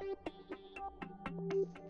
Thank you.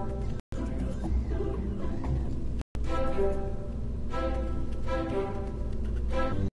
フフフフ。